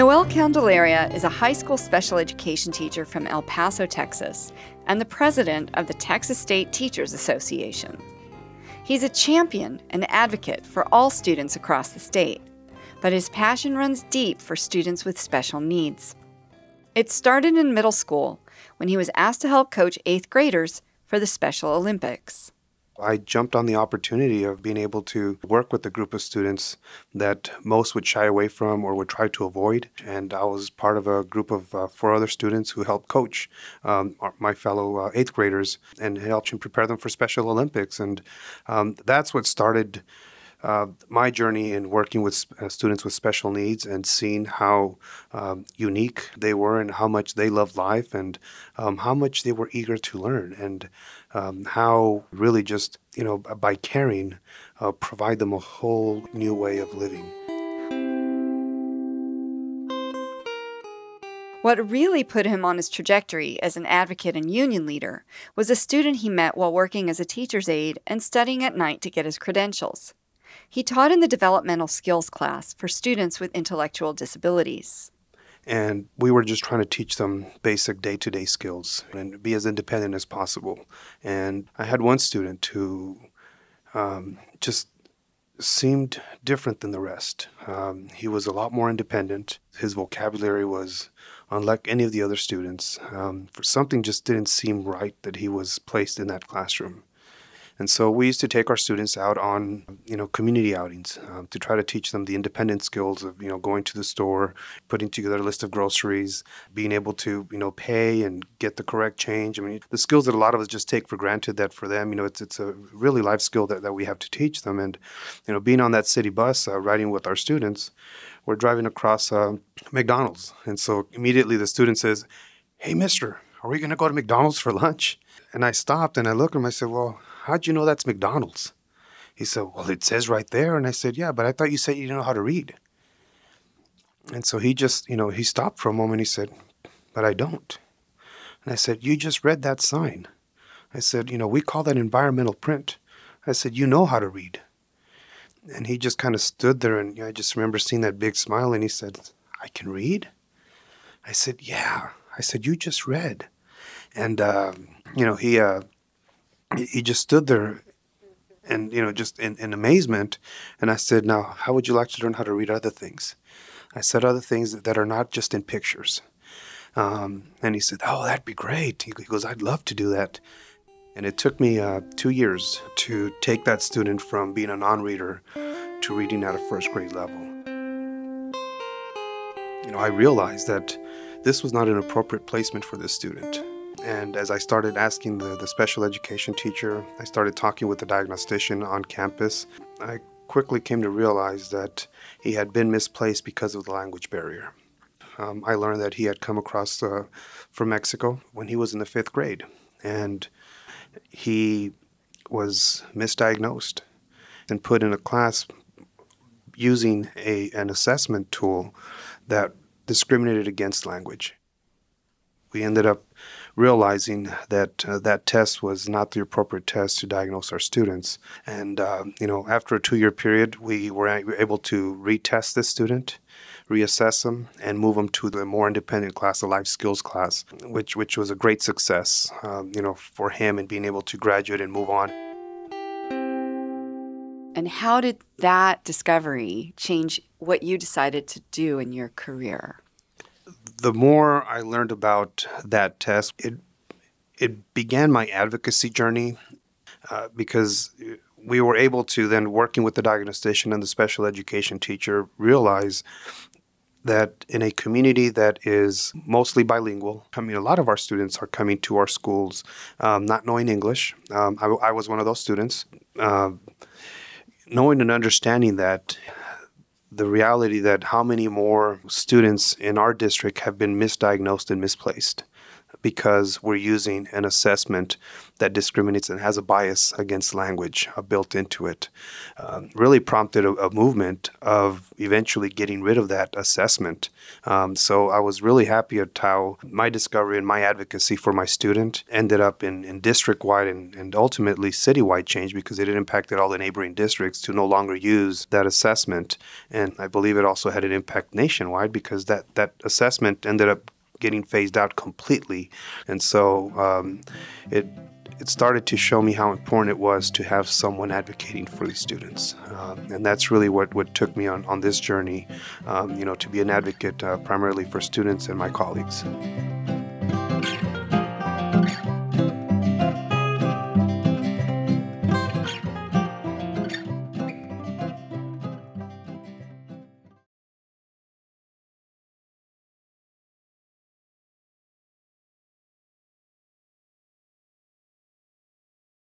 Noel Candelaria is a high school special education teacher from El Paso, Texas, and the president of the Texas State Teachers Association. He's a champion and advocate for all students across the state, but his passion runs deep for students with special needs. It started in middle school when he was asked to help coach eighth graders for the Special Olympics. I jumped on the opportunity of being able to work with a group of students that most would shy away from or would try to avoid. And I was part of a group of uh, four other students who helped coach um, my fellow uh, eighth graders and helped prepare them for Special Olympics. And um, that's what started uh, my journey in working with uh, students with special needs and seeing how um, unique they were and how much they loved life and um, how much they were eager to learn and um, how really just you know by caring uh, provide them a whole new way of living. What really put him on his trajectory as an advocate and union leader was a student he met while working as a teacher's aide and studying at night to get his credentials. He taught in the developmental skills class for students with intellectual disabilities. And we were just trying to teach them basic day to day skills and be as independent as possible. And I had one student who um, just seemed different than the rest. Um, he was a lot more independent. His vocabulary was unlike any of the other students. Um, for something just didn't seem right that he was placed in that classroom. And so we used to take our students out on, you know, community outings um, to try to teach them the independent skills of, you know, going to the store, putting together a list of groceries, being able to, you know, pay and get the correct change. I mean, the skills that a lot of us just take for granted that for them, you know, it's, it's a really life skill that, that we have to teach them. And, you know, being on that city bus, uh, riding with our students, we're driving across uh, McDonald's. And so immediately the student says, Hey, mister, are we going to go to McDonald's for lunch? And I stopped and I looked at him. I said, Well, How'd you know that's McDonald's? He said, Well, it says right there. And I said, Yeah, but I thought you said you didn't know how to read. And so he just, you know, he stopped for a moment. He said, But I don't. And I said, You just read that sign. I said, You know, we call that environmental print. I said, You know how to read. And he just kind of stood there, and I just remember seeing that big smile, and he said, I can read? I said, Yeah. I said, You just read. And, uh, you know, he, uh, he just stood there and you know just in, in amazement. And i said now how would you like to learn how to read other things? I said other things that, are not just in pictures. Um, and he said oh that'd be great. He goes i'd love to do that. And it took me uh, two years to take that student from being a non-reader to reading at a first grade level. You know i realized that this was not an appropriate placement for this student and as I started asking the, the special education teacher, I started talking with the diagnostician on campus, I quickly came to realize that he had been misplaced because of the language barrier. Um, I learned that he had come across uh, from Mexico when he was in the fifth grade, and he was misdiagnosed and put in a class using a, an assessment tool that discriminated against language. We ended up realizing that uh, that test was not the appropriate test to diagnose our students. And, uh, you know, after a two year period, we were able to retest this student, reassess them, and move them to the more independent class, the life skills class, which, which was a great success, um, you know, for him and being able to graduate and move on. And how did that discovery change what you decided to do in your career? The more I learned about that test, it it began my advocacy journey uh, because we were able to then working with the diagnostician and the special education teacher realize that in a community that is mostly bilingual, I mean, a lot of our students are coming to our schools um, not knowing English. Um, I, I, was one of those students. Uh, knowing and understanding that the reality that how many more students in our district have been misdiagnosed and misplaced. Because we're using an assessment that discriminates and has a bias against language uh, built into it. Um, really prompted a, a, movement of eventually getting rid of that assessment. Um, so I was really happy at how my discovery and my advocacy for my student ended up in, in district wide and, and ultimately citywide change because it impacted all the neighboring districts to no longer use that assessment. And I believe it also had an impact nationwide because that, that assessment ended up getting phased out completely. And so um, it it started to show me how important it was to have someone advocating for these students. Um, and that's really what, what took me on, on this journey, um, you know, to be an advocate uh, primarily for students and my colleagues.